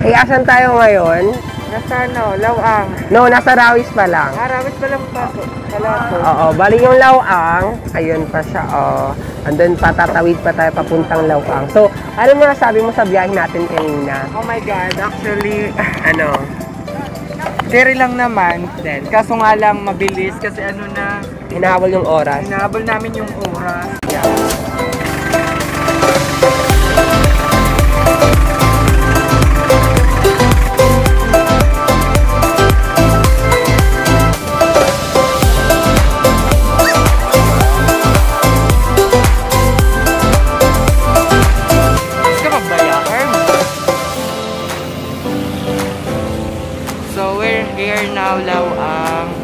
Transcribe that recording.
Eh, asan tayo ngayon? Nasa ano, Lawang. No, nasa Rawis pa lang. Arawit pa lang pa. Wala po. Oo, bali yung Lawang, ayun pa siya, oh. Andun pa, tatawid pa tayo papuntang Lawang. So, ano mo sabi mo sa biyahe natin kanina? Oh my God, actually, Ano? Carry lang naman din. Kaso nga lang mabilis kasi ano na, Hinahabol yung oras. hinahabol namin yung oras. Yeah. We are now law ang.